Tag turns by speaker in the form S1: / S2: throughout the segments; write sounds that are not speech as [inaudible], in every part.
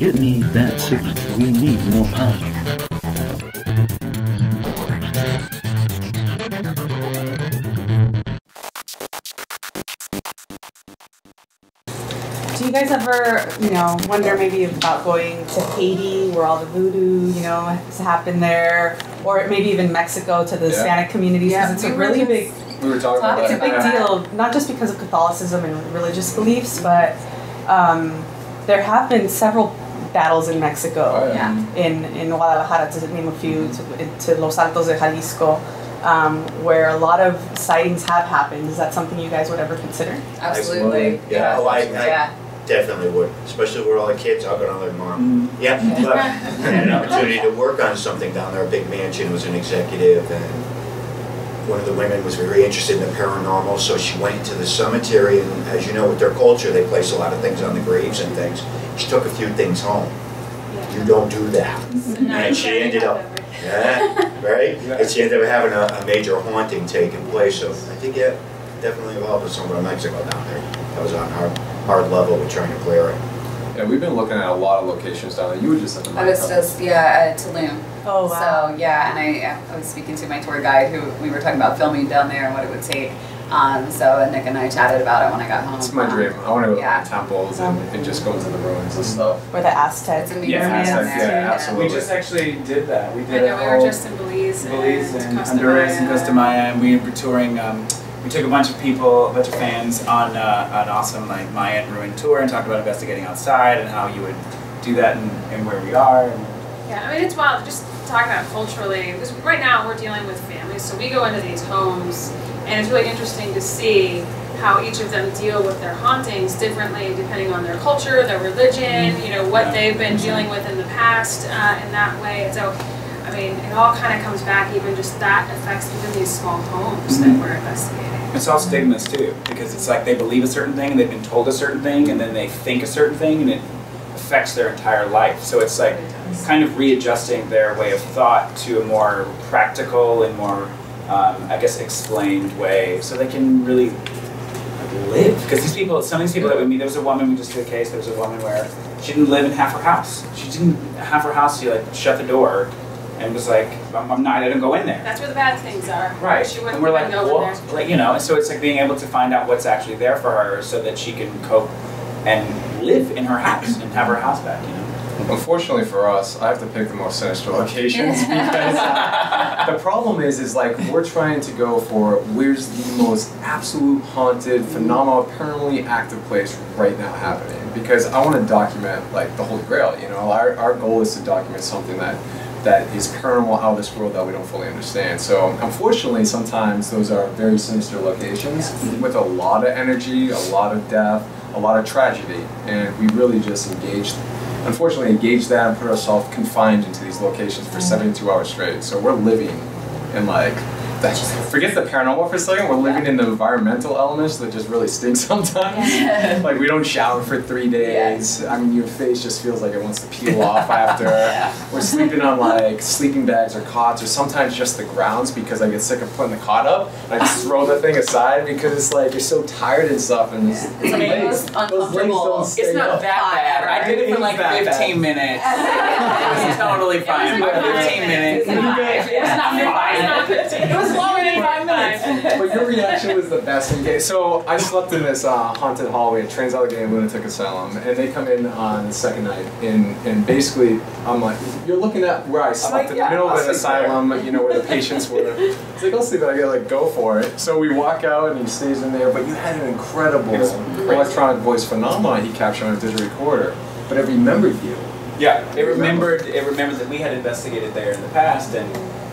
S1: It needs that signal. We need more power.
S2: Do you guys ever, you know, wonder maybe about going to Haiti where all the voodoo, you know, has happened there, or maybe even Mexico to the
S3: Yeah.
S2: Hispanic communities? Because
S4: Yeah,
S2: it's
S4: we
S2: a
S4: were
S2: really
S4: just
S2: big,
S3: We were talking about
S2: it's a big
S4: Yeah.
S2: deal, not just because of Catholicism and religious beliefs, but um, there have been several battles in Mexico.
S3: Oh, yeah.
S4: Yeah.
S2: in, in Guadalajara, to name a few, to, to Los Altos de Jalisco, um, where a lot of sightings have happened. Is that something you guys would ever consider?
S4: Absolutely.
S5: Yeah, oh, I, I
S4: Yeah.
S5: definitely would, especially with all the kids, I'll go down there tomorrow. Yeah, [laughs] but I had an opportunity to work on something down there, a big mansion, was an executive, and one of the women was very interested in the paranormal, so she went into the cemetery, and as you know, with their culture, they place a lot of things on the graves and things. She took a few things home. You don't do that. [laughs] And she ended up, yeah, right? And she ended up having a, a major haunting taking place, so I think, yeah, definitely involved with someone in Mexico down there. That was on hard, hard level with trying to clear it.
S3: Yeah, we've been looking at a lot of locations down there. You were just at the
S4: I was just, yeah, at Tulum.
S2: Oh wow.
S4: So, yeah, and I, I was speaking to my tour guide who, we were talking about filming down there and what it would take. Um, so Nick and I chatted about it when I got home.
S3: It's my
S4: Um,
S3: dream. I want to go to
S4: Yeah.
S3: the temples and, and just go into the ruins and stuff.
S2: Or the Aztec
S4: It's in the
S3: Yeah,
S2: pyramids.
S3: Aztec, yeah,
S4: Yeah.
S3: absolutely.
S6: We just actually did that. We
S7: I
S6: did a
S7: know we were just in Belize,
S6: Belize
S7: and,
S6: and
S7: Costa
S6: Honduras and Costa Maya, and we were touring. Um, we took a bunch of people, a bunch of fans on uh, an awesome like Mayan ruin tour and talked about investigating outside and how you would do that and, and where we are. And
S7: Yeah, I mean it's wild. Just talking about culturally, because right now we're dealing with families, so we go into these homes, and it's really interesting to see how each of them deal with their hauntings differently depending on their culture, their religion, you know, what
S6: Yeah.
S7: they've been dealing with in the past uh, in that way. And so, I mean, it all kind of comes back, even just that affects even these small homes that
S6: Mhm.
S7: we're investigating.
S6: It's all stigmas too, because it's like they believe a certain thing, and they've been told a certain thing, and then they think a certain thing, and it affects their entire life. So it's like kind of readjusting their way of thought to a more practical and more, um, I guess, explained way, so they can really live. Because these people, some of these people that we meet, there was a woman we just did a case. There was a woman where she didn't live in half her house. She didn't half her house. She like shut the door, and was like, I'm, I'm not. I didn't go in there.
S7: That's where the bad things are.
S6: Right.
S7: She wouldn't
S6: and we're like,
S7: even go in
S6: well,
S7: there.
S6: like, you know, and so it's like being able to find out what's actually there for her so that she can cope and live in her house and have her house back, you know?
S3: Unfortunately for us, I have to pick the most sinister locations [laughs] because the problem is, is like we're trying to go for where's the most absolute haunted, phenomenal, paranormally active place right now happening. Because I want to document like the Holy Grail. You know, our, our goal is to document something that that is paranormal out of this world that we don't fully understand. So unfortunately, sometimes those are very sinister locations with a lot of energy, a lot of death, a lot of tragedy, and we really just engaged unfortunately engage that and put ourselves confined into these locations for mm. 72 hours straight. So we're living in like that forget the paranormal for a second, we're living in the environmental elements that just really stink [laughs] sometimes. like we don't shower for three days. I mean your face just feels like it wants to peel off [laughs] after. We're sleeping on like sleeping bags or cots or sometimes just the grounds because I get sick of putting the cot up. I just [laughs] throw the thing aside because it's like you're so tired and stuff and it's,
S4: It's like the
S3: those legs
S4: uncomfortable.
S3: don't stay
S6: It's not
S3: up.
S6: that bad. I did it for like 15 minutes. It was totally fine.
S7: like
S6: By
S7: five
S6: 15 minutes.
S7: minutes.
S6: It's not
S7: It's
S6: fine.
S7: 15.
S6: It was longer than five minutes.
S3: but your reaction was the best in case. So I slept in this uh, haunted hallway at Trans Allegheny Lunatic Asylum, and they come in on the second night, and and basically I'm like, you're looking at where I slept
S6: like,
S3: in
S6: yeah,
S3: the middle
S6: I'll
S3: of an
S6: sleep there.
S3: asylum, you know, where the patients were. [laughs] It's like I'll sleep, and I gotta like go for it. So we walk out, and he stays in there. But you had an incredible
S6: It was crazy.
S3: electronic voice phenomenon he captured on a digital recorder, but it remembered you.
S6: Yeah, it remembered. It remembered that we had investigated there in the past, and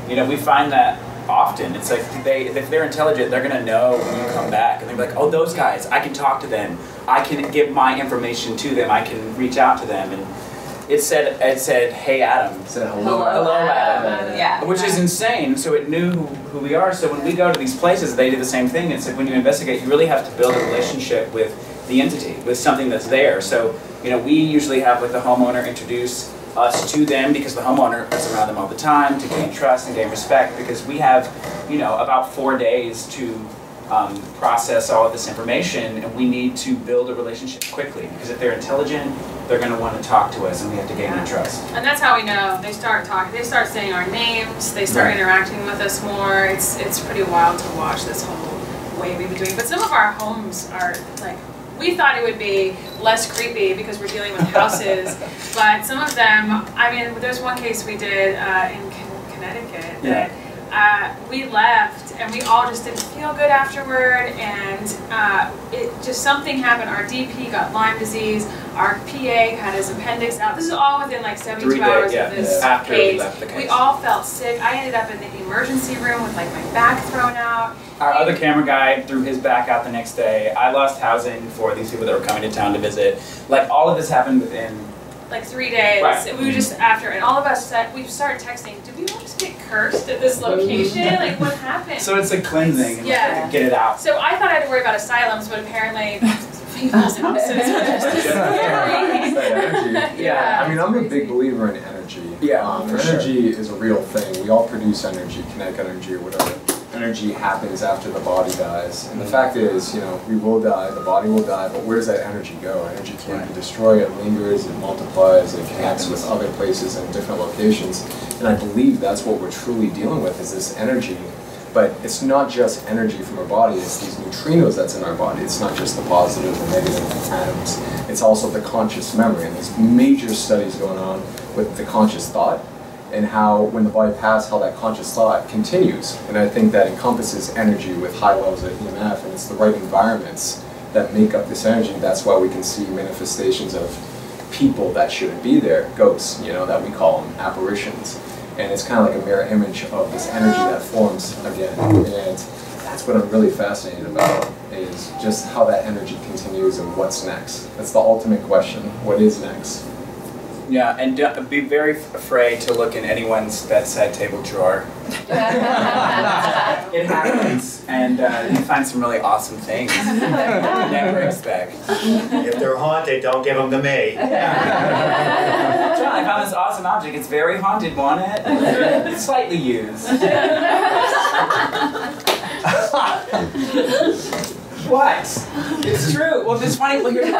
S6: you know we find that often. It's like they, if they're intelligent, they're gonna know when you come back, and they're like, oh, those guys, I can talk to them. I can give my information to them. I can reach out to them, and it said, it said, hey, Adam,
S3: It said
S4: Hello,
S3: hello.
S6: Hello,
S4: Adam.
S6: Adam.
S4: Yeah.
S6: which is insane. So it knew who, who we are. So when we go to these places, they do the same thing. It's like when you investigate, you really have to build a relationship with the entity, with something that's there. So you know, we usually have like the homeowner introduce us to them because the homeowner is around them all the time to gain trust and gain respect because we have, you know, about four days to um, process all of this information, and we need to build a relationship quickly because if they're intelligent, they're going to want to talk to us, and we have to gain their trust.
S7: And that's how we know. They start talking. They start saying our names. They start
S6: Right.
S7: interacting with us more. It's it's pretty wild to watch this whole way we've been doing. But some of our homes are like we thought it would be less creepy because we're dealing with houses, [laughs] but some of them. I mean, there's one case we did uh, in Con- Connecticut that. Uh, we left and we all just didn't feel good afterward and uh, it just something happened our dp got lyme disease our pa had his appendix out this is all within like 72
S6: Three days,
S7: hours
S6: yeah,
S7: of this
S6: after we
S7: case
S6: left the case.
S7: we all felt sick i ended up in the emergency room with like my back thrown out
S6: Our other camera guy threw his back out the next day. I lost housing for these people that were coming to town to visit. Like all of this happened within.
S7: like three days
S6: Right.
S7: and we were just after and all of us said we started texting did we all just get cursed at this location like what happened
S6: So it's a cleansing and
S7: Yeah.
S6: like, get it out.
S7: So I thought I had to worry about asylums, but apparently [laughs] people's houses [laughs] just as scary.
S3: That energy. [laughs]
S7: Yeah.
S3: I mean, I'm a big believer in energy.
S6: Yeah,
S3: um,
S6: for sure.
S3: energy is a real thing. We all produce energy, kinetic energy, or whatever. Energy happens after the body dies, and the fact is, you know, we will die, the body will die, but where does that energy go? Energy can't be destroyed. It lingers, it multiplies, it connects with other places and different locations. And I believe that's what we're truly dealing with is this energy. But it's not just energy from our body, it's these neutrinos that's in our body. It's not just the positive and negative atoms. It's also the conscious memory. And there's major studies going on with the conscious thought and how when the body passes, how that conscious thought continues. And I think that encompasses energy with high levels of EMF and it's the right environments that make up this energy. That's why we can see manifestations of people that shouldn't be there, ghosts, you know, that we call them apparitions. And it's kind of like a mirror image of this energy that forms again. And that's what I'm really fascinated about is just how that energy continues and what's next. That's the ultimate question. What is next?
S6: Yeah, and don't- be very f- afraid to look in anyone's bedside table drawer. [laughs] It happens, and uh, you find some really awesome things that you never expect.
S5: If they're haunted, don't give them to me.
S6: John, I found this awesome object. It's very haunted. Want it? It's [laughs] slightly used. [laughs] what? It's true. Well, it's funny. Well, here's the,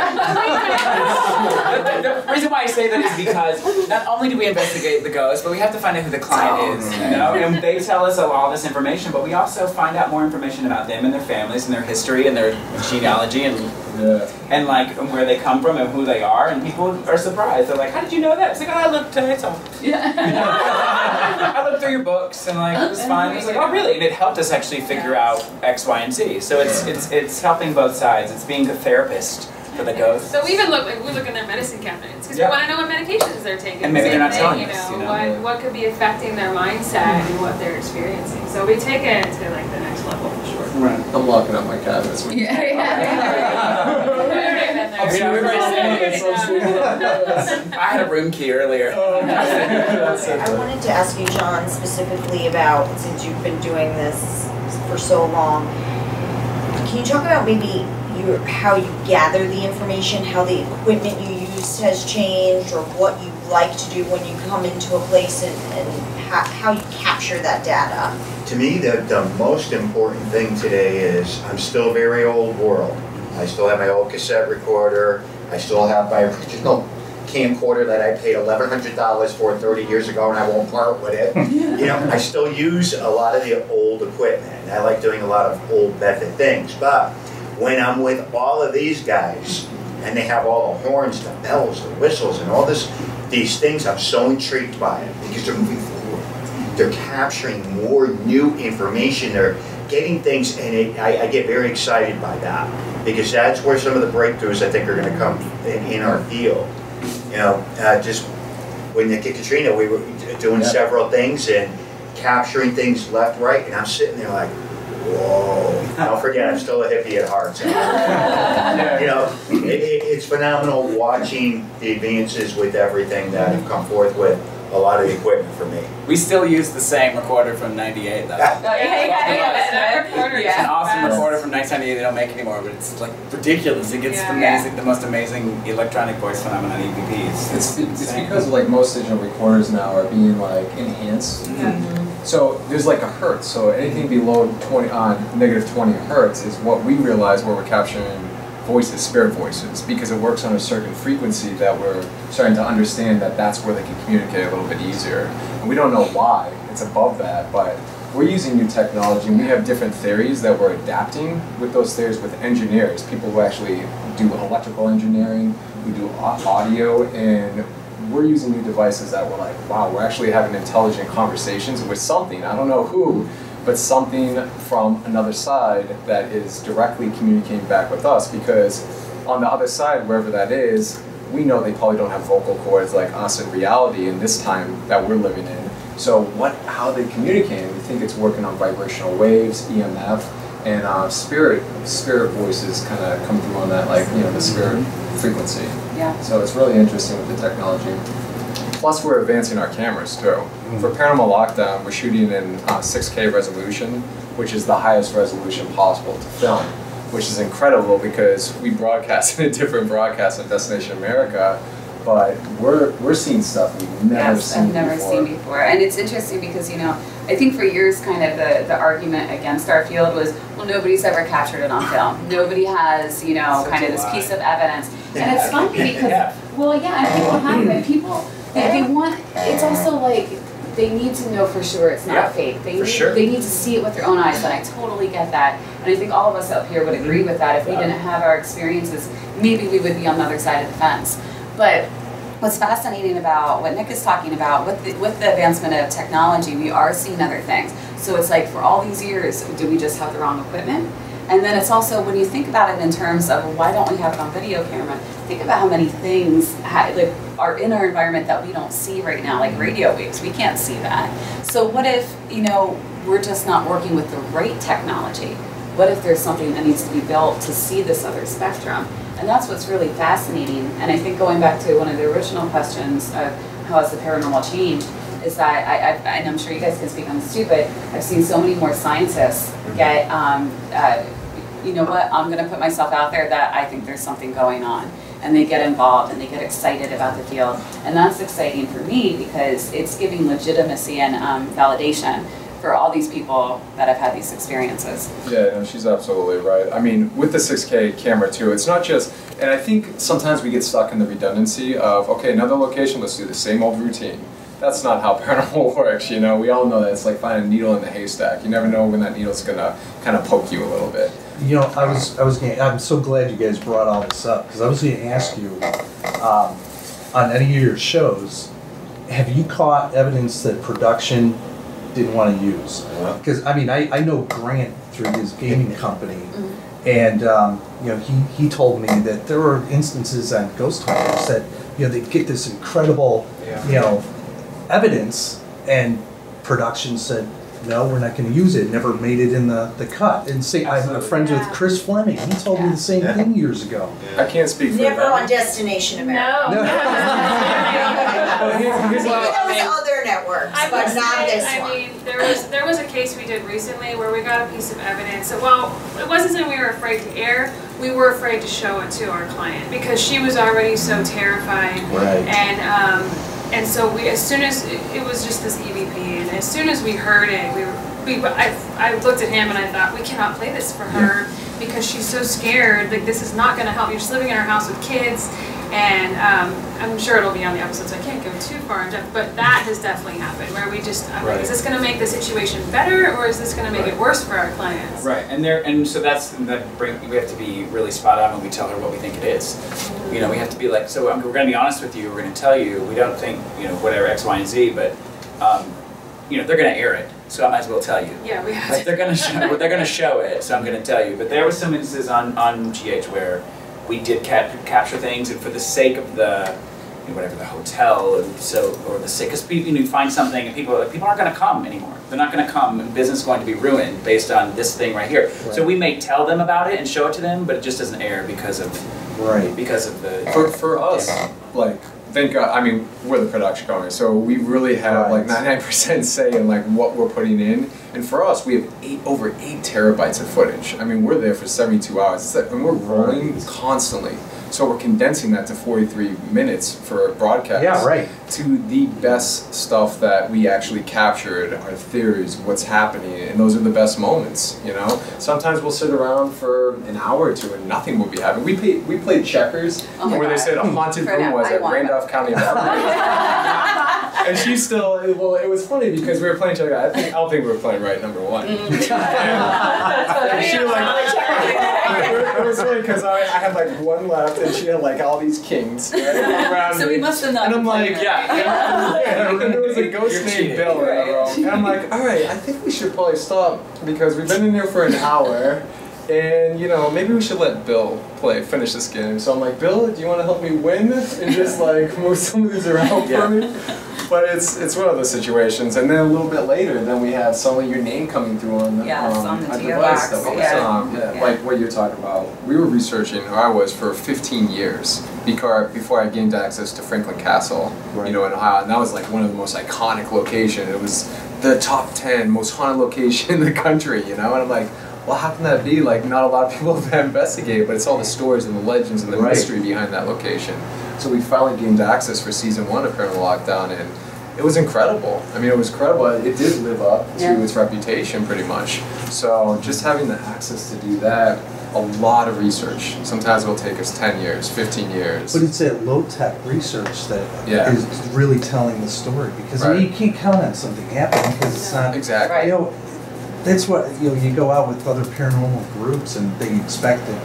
S6: the, the reason why I say that is because not only do we investigate the ghost, but we have to find out who the client oh, is. You know, and they tell us all this information, but we also find out more information about them and their families and their history and their genealogy and
S3: Yeah.
S6: and like and where they come from and who they are, and people are surprised. They're like, "How did you know that?" It's like, "Oh, I looked. Uh, it's all. I looked through your books and like it was fine." It's like, "Oh, really?" And it helped us actually figure out X, Y, and Z. So it's it's it's helping both sides. It's being the therapist for the ghost.
S7: So we even look like we look in their medicine cabinets because
S6: Yeah.
S7: we want to know what medications they're taking.
S6: And maybe they're
S7: Same
S6: not
S7: thing,
S6: telling
S7: you
S6: us,
S7: know,
S6: you know?
S7: what what could be affecting their mindset and what they're experiencing. So we take it to like the next level for sure.
S6: Right.
S3: I'm locking up my cabinets. when- [laughs]
S4: Yeah, yeah.
S7: We've already been there.
S6: You know, we were saying I had a room key earlier. [laughs]
S8: I wanted to ask you, John, specifically about, since you've been doing this for so long, can you talk about maybe your, how you gather the information, how the equipment you use has changed, or what you like to do when you come into a place and, and how, how you capture that data?
S5: To me, the, the most important thing today is I'm still very old world. I still have my old cassette recorder. I still have my original camcorder that I paid eleven hundred dollars for thirty years ago and I won't part with it. [laughs] You know, I still use a lot of the old equipment. I like doing a lot of old method things. But when I'm with all of these guys and they have all the horns, the bells, the whistles, and all this, these things, I'm so intrigued by it because they're moving. They're capturing more new information. They're getting things, and it, I, I get very excited by that because that's where some of the breakthroughs I think are going to come in, in our field. You know, uh, just when Nick and Katrina, we were doing
S3: Yeah.
S5: several things and capturing things left, right, and I'm sitting there like, whoa. Don't forget, I'm still a hippie at heart. So, [laughs] you know, it, it, it's phenomenal watching the advances with everything that have come forth with a lot of the equipment for me.
S6: We still use the same recorder from '98 though.
S4: yeah, yeah, yeah.
S7: That recorder
S6: It's an awesome
S7: fast.
S6: recorder from 1998 they don't make anymore, but it's like ridiculous. It gets
S7: Yeah.
S6: the amazing, the most amazing electronic voice phenomenon EVPs.
S3: It's, it's because like most digital recorders now are being like enhanced.
S7: Yeah.
S3: So there's like a hertz. So anything below 20, uh, negative 20 hertz is what we realize where we're capturing voices, spirit voices, because it works on a certain frequency that we're starting to understand that that's where they can communicate a little bit easier. And we don't know why it's above that, but we're using new technology and we have different theories that we're adapting with those theories with engineers, people who actually do electrical engineering, who do audio, and we're using new devices that we're like, wow, we're actually having intelligent conversations with something. I don't know who, but something from another side that is directly communicating back with us because on the other side, wherever that is, we know they probably don't have vocal cords like us in reality in this time that we're living in. So what, how they communicate? We think it's working on vibrational waves, EMF, and uh, spirit, spirit voices kind of come through on that, like you know the spirit frequency.
S4: Yeah.
S3: So it's really interesting with the technology. Plus, we're advancing our cameras too. For Paranormal Lockdown, we're shooting in uh, 6K resolution, which is the highest resolution possible to film, which is incredible because we broadcast [laughs] in a different broadcast at Destination America, but we're we're seeing stuff we've never
S4: yes,
S3: seen
S4: I've never
S3: before.
S4: seen before. And it's interesting because, you know, I think for years kind of the, the argument against our field was, well, nobody's ever captured it on film. Nobody has, you know,
S6: Such
S4: kind of
S6: a
S4: this
S6: lie.
S4: piece of evidence. And it's funny because,
S6: Yeah.
S4: well, yeah, and people have it. People, they, they want, it's also like, they need to know for sure it's not
S6: Yeah,
S4: fake. They need,
S6: sure.
S4: they need to see it with their own eyes, and I totally get that. And I think all of us up here would agree mm-hmm. with that. If we
S6: Yeah.
S4: didn't have our experiences, maybe we would be on the other side of the fence. But what's fascinating about what Nick is talking about with the, with the advancement of technology, we are seeing other things. So it's like for all these years, do we just have the wrong equipment? And then it's also when you think about it in terms of why don't we have it on video camera? Think about how many things like are in our environment that we don't see right now, like radio waves. We can't see that. So what if you know we're just not working with the right technology? What if there's something that needs to be built to see this other spectrum? And that's what's really fascinating. And I think going back to one of the original questions of how has the paranormal changed, is that I, I, and I'm sure you guys can speak on this too, but I've seen so many more scientists get, um, uh, you know what, I'm gonna put myself out there that I think there's something going on. And they get involved and they get excited about the field. And that's exciting for me because it's giving legitimacy and um, validation for all these people that have had these experiences.
S3: Yeah, no, she's absolutely right. I mean, with the 6K camera too, it's not just, and I think sometimes we get stuck in the redundancy of, okay, another location, let's do the same old routine. That's not how [laughs] paranormal works, you know? We all know that it's like finding a needle in the haystack. You never know when that needle's gonna kind of poke you a little bit.
S9: You know, I was, I was gonna, I'm so glad you guys brought all this up, because I was gonna ask you, um, on any of your shows, have you caught evidence that production didn't wanna use? Because, I mean, I, I know Grant through his gaming company, and, um, you know, he, he told me that there were instances on Ghost Hunters that, you know, they get this incredible,
S3: Yeah.
S9: you know, evidence, and production said, no, we're not gonna use it, never made it in the, the cut. And say, I'm
S3: Absolutely.
S9: friends with Chris Fleming, he told me the same
S5: Yeah.
S9: thing years ago.
S3: I can't speak for
S8: Never
S3: them.
S8: on Destination America.
S7: No. [laughs]
S3: Well, here's- here's
S8: Maybe
S3: what-
S7: I
S8: those other networks,
S7: I
S8: but not
S7: say,
S8: this
S7: I
S8: one.
S7: mean, there was there was a case we did recently where we got a piece of evidence. So, well, it wasn't that we were afraid to air. We were afraid to show it to our client because she was already so terrified.
S9: Right.
S7: And um, and so we, as soon as it, it was just this EVP, and as soon as we heard it, we were, we, I, I looked at him and I thought we cannot play this for her because she's so scared. Like this is not going to help. You're just living in her house with kids, and um, I'm sure it'll be on the episode, so I can't go too far in depth. But that has definitely happened where we just, I'm like,
S6: Right.
S7: is this going to make the situation better or is this going to make it worse for our clients?
S6: Right, and there, and so that's that bring. We have to be really spot on when we tell her what we think it is. You know, we have to be like, so um, we're going to be honest with you. We're going to tell you we don't think you know whatever X, Y, and Z, but um, you know they're going to air it, so I might as well tell you.
S7: Yeah, we have
S6: Like
S7: to.
S6: they're gonna show, they're gonna show it, so I'm gonna tell you. But there were some instances on on GH where we did cap- capture things, and for the sake of the you know, whatever the hotel, and so or the sake, people you know, you find something, and people are like, people aren't gonna come anymore. They're not gonna come, and business is going to be ruined based on this thing right here. So we may tell them about it and show it to them, but it just doesn't air because of
S9: Right.
S6: because of the
S3: For, for us, like, thank God, uh, I mean, we're the production company, so we really have like 99% say in like what we're putting in. And for us, we have eight over eight terabytes of footage. I mean, we're there for 72 hours, It's like- and we're rolling constantly. So we're condensing that to 43 minutes for a broadcast.
S9: Yeah, right.
S3: To the best stuff that we actually captured, our theories, what's happening, and those are the best moments. You know, sometimes we'll sit around for an hour or two and nothing will be happening. We played, we played checkers,
S4: Oh my
S3: where they said a haunted room was at Randolph County. [laughs] and she still, well, it was funny because we were playing checkers. I think I don't think we were playing right number one.
S4: Mm. [laughs]
S3: And she like, [laughs] it was funny because I, I had like one left and she had like all these kings right, [laughs] around
S4: So
S3: me.
S4: we must have not
S3: And I'm like, yeah, yeah. [laughs] And there was a ghost
S6: You're
S3: named
S6: cheating.
S3: Bill in the room. And I'm like, all right, I think we should probably stop because we've been in here for an hour. And you know, maybe we should let Bill play, finish this game. So I'm like, Bill, do you want to help me win and just like move some of these around
S6: Yeah.
S3: for me? But it's it's one of those situations. And then a little bit later, then we have suddenly your name coming through on the,
S4: Yes,
S3: um,
S4: on the
S3: a device
S4: box,
S3: that was
S4: yeah.
S3: um, yeah,
S4: Yeah.
S3: like what you're talking about. We were researching, or I was, for 15 years because before I gained access to Franklin Castle,
S9: Right.
S3: you know, in Ohio, and that was like one of the most iconic locations. It was the top 10 most haunted location in the country, you know, and I'm like. Well, how can that be? Like, not a lot of people have investigated, but it's all the stories and the legends and the
S9: Right.
S3: mystery behind that location. So we finally gained access for season one of Paranormal Lockdown, and it was incredible. I mean, it was incredible. It did live up to
S4: Yeah.
S3: its reputation pretty much. So just having the access to do that, a lot of research. Sometimes it'll take us 10 years, 15 years.
S9: But it's that low tech research that is
S3: Yeah.
S9: really telling the story because I mean, you can't count on something happening because it's not.
S3: exactly.
S9: You know, that's what you know. You go out with other paranormal groups and they expect it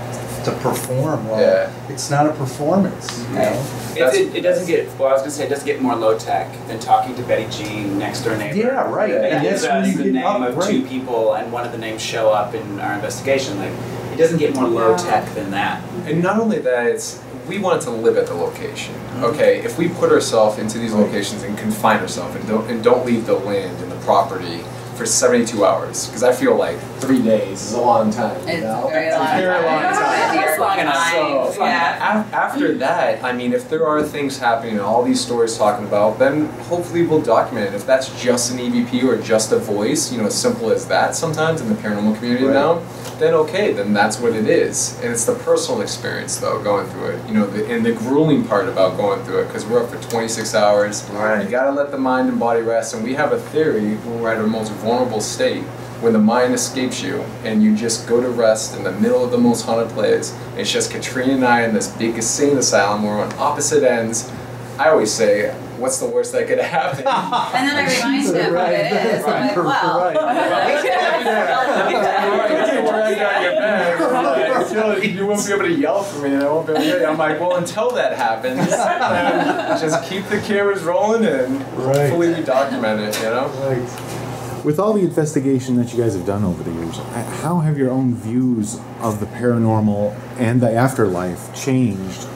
S9: to perform. Well,
S3: Yeah.
S9: it's not a performance. You mm-hmm. know.
S6: It, it, it doesn't get, well, I was gonna say, it doesn't get more low tech than talking to Betty Jean, next door neighbor.
S9: Yeah, right.
S6: That
S9: And
S6: gives
S9: that's where
S6: us
S9: you
S6: the
S9: get
S6: name
S9: up,
S6: of
S9: right.
S6: two people and one of the names show up in our investigation. Like, it doesn't get more low tech than that.
S3: And not only that, it's we wanted to live at the location. Mm-hmm. Okay, if we put ourselves into these locations and confine ourselves and don't and don't leave the land and the property for 72 hours, because I feel like three days is a long time. you
S4: It's
S3: know?
S4: a very
S3: It's
S4: long
S3: very long [laughs] time.
S4: It's long enough.
S3: So,
S4: Yeah.
S3: after that, I mean, if there are things happening and all these stories talking about, then hopefully we'll document it. If that's just an EVP or just a voice, you know, as simple as that sometimes in the paranormal community
S9: Right.
S3: now, then okay, then that's what it is. And it's the personal experience though, going through it. You know, the, and the grueling part about going through it, because we're up for 26 hours.
S9: Right.
S3: You gotta let the mind and body rest. And we have a theory when we're at our most vulnerable state, when the mind escapes you and you just go to rest in the middle of the most haunted place. It's just Katrina and I in this big insane asylum. We're on opposite ends. I always say, what's the worst that could happen?
S4: And then I remind him what it is. I'm like, well.
S3: Yeah, where I got your bag. I feel like you won't be able to yell for me, and I won't be able to hear you. I'm like, well, until that happens, just keep the cameras rolling and
S9: Right.
S3: hopefully we document it. You know.
S9: Right.
S1: With all the investigation that you guys have done over the years, how have your own views of the paranormal and the afterlife changed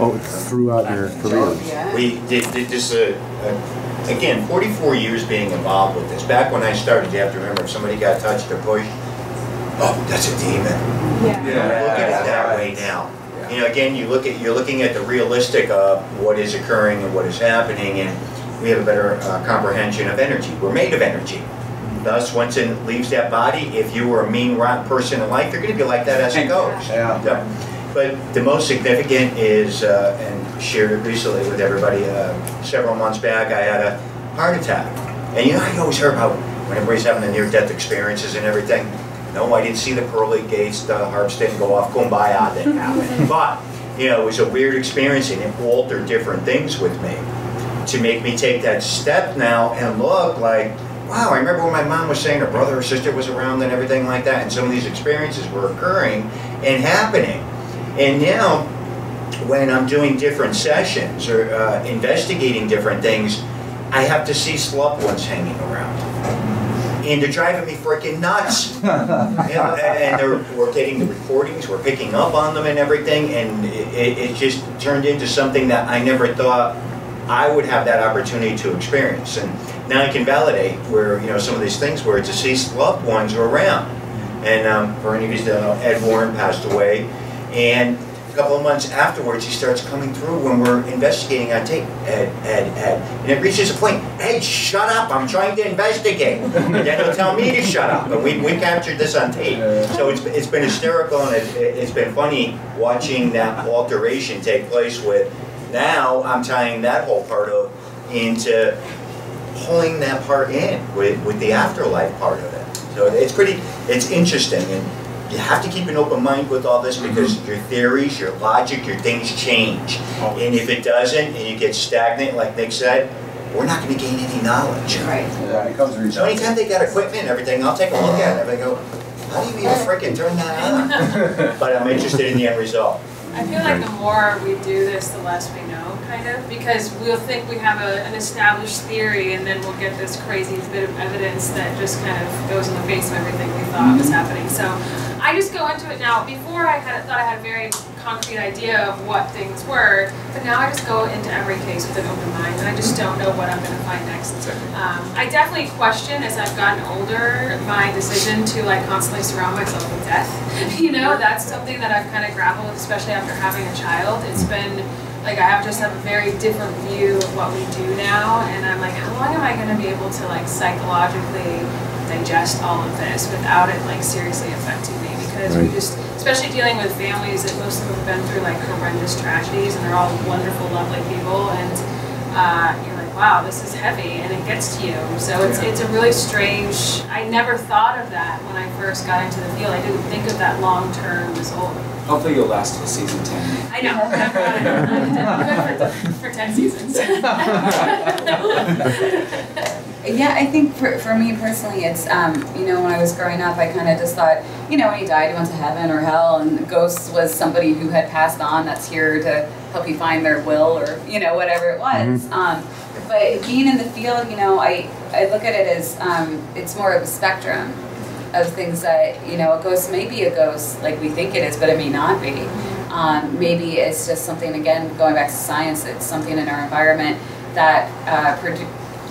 S1: oh, throughout your career?
S5: We did, did this, uh, uh, again, 44 years being involved with this. Back when I started, you have to remember, if somebody got touched or pushed, oh, that's a demon.
S7: Yeah.
S5: You know, look at it that way now. You know, again, you look at, you're looking at the realistic of what is occurring and what is happening, and we have a better uh, comprehension of energy. We're made of energy. Thus, once it leaves that body, if you were a mean, rotten person in life, you're going to be like that as it [laughs] goes.
S9: Yeah.
S5: Yeah. But the most significant is, uh, and shared it recently with everybody, uh, several months back, I had a heart attack. And you know, I always heard about when everybody's having the near-death experiences and everything. No, I didn't see the pearly gates, the harps didn't go off, kumbaya didn't happen. [laughs] But, you know, it was a weird experience and it altered different things with me to make me take that step now and look like, wow, I remember when my mom was saying her brother or sister was around and everything like that, and some of these experiences were occurring and happening. And now, when I'm doing different sessions or uh, investigating different things, I have to see loved ones hanging around. And they're driving me freaking nuts. [laughs] You know, and they're, we're getting the recordings, we're picking up on them and everything, and it, it, it just turned into something that I never thought I would have that opportunity to experience. And now I can validate where, you know, some of these things where deceased loved ones are around. And um, for any of you that know, Ed Warren passed away. And a couple of months afterwards, he starts coming through when we're investigating on tape. Ed, Ed, Ed. And it reaches a point, Ed, shut up, I'm trying to investigate. And then he'll tell me to shut up. And we, we captured this on tape. So it's, it's been hysterical and it, it's been funny watching that alteration take place with, now I'm tying that whole part of into pulling that part in with, with the afterlife part of it. So it's pretty, it's interesting, and you have to keep an open mind with all this because mm-hmm. your theories, your logic, your things change. And if it doesn't, and you get stagnant, like Nick said, we're not gonna gain any knowledge.
S4: Right.
S1: Yeah, it comes
S5: So anytime they got equipment and everything, I'll take a look at it, and I go, how do you even frickin' turn that on? [laughs] But I'm interested in the end result.
S7: I feel like the more we do this, the less we know, kind of, because we'll think we have a, an established theory, and then we'll get this crazy bit of evidence that just kind of goes in the face of everything we thought was mm-hmm. happening. So I just go into it now. Before I had thought I had a very concrete idea of what things were, but now I just go into every case with an open mind, and I just don't know what I'm going to find next. Um, I definitely question as I've gotten older my decision to like constantly surround myself with death. [laughs] you know, that's something that I've kind of grappled, with, especially after having a child. It's been like I have just have a very different view of what we do now, and I'm like, how long am I going to be able to like psychologically digest all of this without it like seriously affecting me? Because we
S1: Right.
S7: just, especially dealing with families that most of them have been through like horrendous tragedies, and they're all wonderful, lovely people, and uh, you're like, wow, this is heavy, and it gets to you. So it's it's a really strange. I never thought of that when I first got into the field. I didn't think of that long term result.
S6: Hopefully you'll last till season ten.
S7: I know. [laughs] I'm good for, for ten seasons. [laughs] [laughs]
S4: Yeah, I think for, for me personally, it's, um, you know, when I was growing up, I kind of just thought, you know, when he died, he went to heaven or hell, and ghosts was somebody who had passed on that's here to help you find their will or, you know, whatever it was. Um, but being in the field, you know, I, I look at it as um, it's more of a spectrum of things that, you know, a ghost may be a ghost like we think it is, but it may not be. Um, maybe it's just something, again, going back to science, it's something in our environment that uh,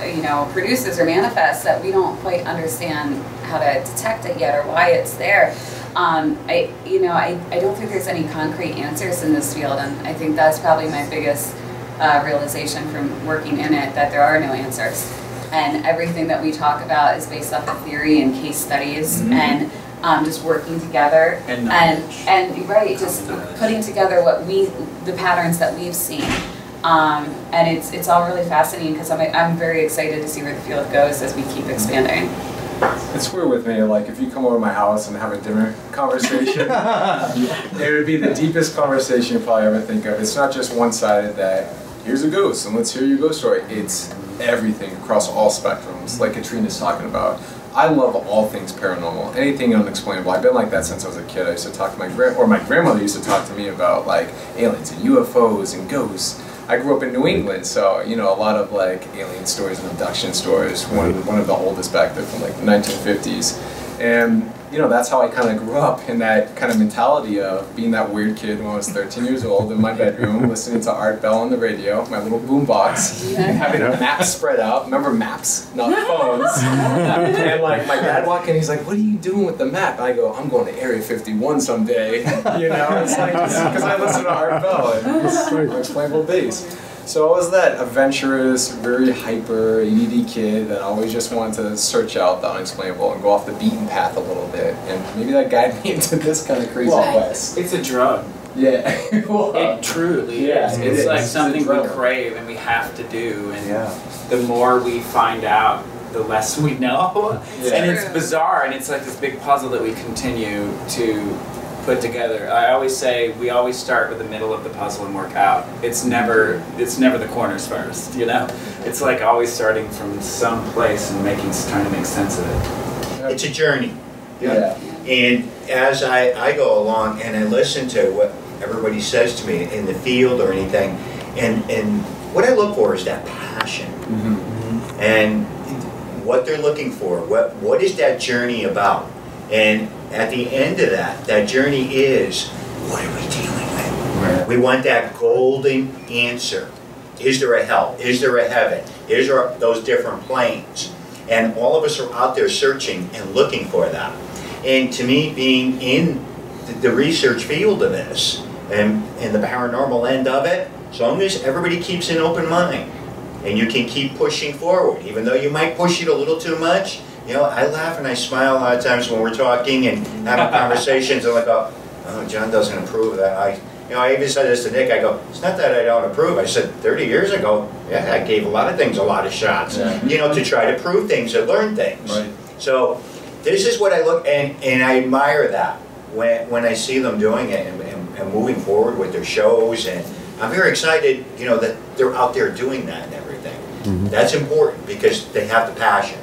S4: you know, produces or manifests that we don't quite understand how to detect it yet or why it's there. Um, I, you know, I, I don't think there's any concrete answers in this field, and I think that's probably my biggest uh, realization from working in it that there are no answers. And everything that we talk about is based off of theory and case studies and um, just working together
S6: And
S4: and, and right, just putting together what we, the patterns that we've seen. Um, and it's, it's all really fascinating because I'm, I'm very excited to see where the field goes as we keep expanding.
S3: It's weird with me, like if you come over to my house and have a dinner conversation, [laughs] it would be the deepest conversation you probably ever think of. It's not just one sided that here's a ghost and let's hear your ghost story. It's everything across all spectrums, like Katrina's talking about. I love all things paranormal, anything unexplainable. I've been like that since I was a kid. I used to talk to my grand, or my grandmother used to talk to me about like aliens and UFOs and ghosts. I grew up in New England, so you know a lot of like alien stories and abduction stories. One one of the oldest back there from like the 1950s, and you know that's how I kind of grew up in that kind of mentality of being that weird kid when I was 13 years old in my bedroom, listening to Art Bell on the radio, my little boom box, and having maps spread out. Remember maps, not phones. and like my dad walked in, he's like, "What are you doing with the map?" I go, "I'm going to Area 51 someday." You know, it's like because I listen to Art Bell and it's like unexplainable base. So I was that adventurous, very hyper, ADD kid that always just wanted to search out the unexplainable and go off the beaten path a little bit. And maybe that guided [laughs] me into this kind of crazy
S6: Well,
S3: quest.
S6: It's a drug.
S3: Yeah. [laughs] Well,
S6: It truly
S3: Yeah,
S6: is.
S3: it
S6: It's
S3: is.
S6: like
S3: It's
S6: something
S3: a
S6: we crave and we have to do. And
S1: Yeah.
S6: the more we find out, the less we [laughs] know.
S3: Yeah.
S6: And it's bizarre and it's like this big puzzle that we continue to put together. I always say we always start with the middle of the puzzle and work out. It's never it's never the corners first, you know? It's like always starting from some place and making trying to make sense of it.
S5: It's a journey.
S3: yeah.
S5: And as I, I go along and I listen to what everybody says to me in the field or anything, and, and what I look for is that passion. Mm-hmm. And what they're looking for, what, what is that journey about? And at the end of that, that journey is, what are we dealing with? We want that golden answer. Is there a hell? Is there a heaven? Is there those different planes? And all of us are out there searching and looking for that. And to me, being in the- research field of this, And in the paranormal end of it, as long as everybody keeps an open mind and you can keep pushing forward, even though you might push it a little too much. You know, I laugh and I smile a lot of times when we're talking and having [laughs] conversations and I go, oh, John doesn't approve of that. I, you know, I even said this to Nick, I go, it's not that I don't approve. I said 30 years ago, yeah, I gave a lot of things a lot of shots,
S9: Yeah.
S5: you know, to try to prove things and learn things.
S9: Right.
S5: So this is what I look, and, and I admire that when, when I see them doing it and, and, and moving forward with their shows. And I'm very excited, you know, that they're out there doing that and everything.
S1: Mhm.
S5: That's important because they have the passion.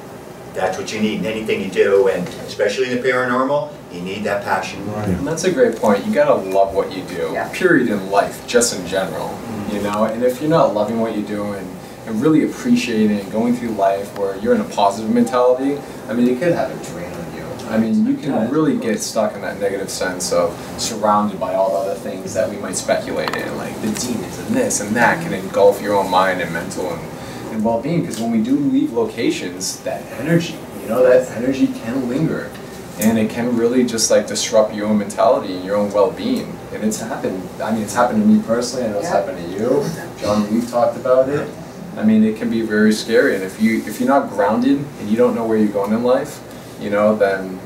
S5: That's what you need in anything you do, and especially in the paranormal, you need that passion.
S3: And that's a great point. You gotta love what you do,
S4: Yeah.
S3: period, in life, just in general. You mm. know, and if you're not loving what you do and, and really appreciating and going through life where you're in a positive mentality, I mean, it could have a drain on you. I mean, you can really get stuck in that negative sense of surrounded by all the other things that we might speculate in, like the demons and this and that can engulf your own mind and mental and, and well-being. Because when we do leave locations, that energy, you know, that energy can linger and it can really just like disrupt your own mentality and your own well-being and it's happened i mean it's happened to me personally i know it's
S4: Yeah.
S3: happened to you john we've talked about it i mean it can be very scary and if you if you're not grounded and you don't know where you're going in life you know then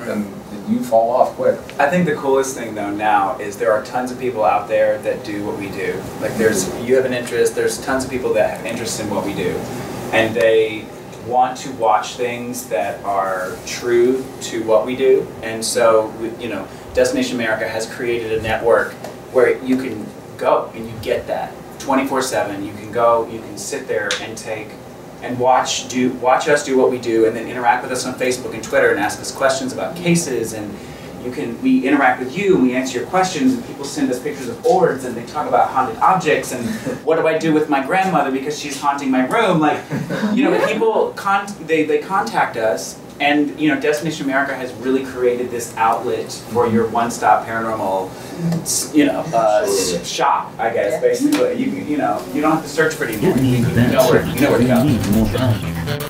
S3: then you fall off quick
S6: I think the coolest thing though now is there are tons of people out there that do what we do. Like there's you have an interest, there's tons of people that have interest in what we do. And they want to watch things that are true to what we do. And so you know, Destination America has created a network where you can go and you get that 24/7. You can go, you can sit there and take and watch do watch us do what we do and then interact with us on Facebook and Twitter and ask us questions about cases and you can we interact with you and we answer your questions and people send us pictures of boards and they talk about haunted objects and what do I do with my grandmother because she's haunting my room? Like you know people con- they, they contact us and you know Destination America has really created this outlet for your one-stop paranormal you know uh, shop I guess basically. You you know you don't have to search for it anymore. You, you know where you know where to go.
S10: Need more time.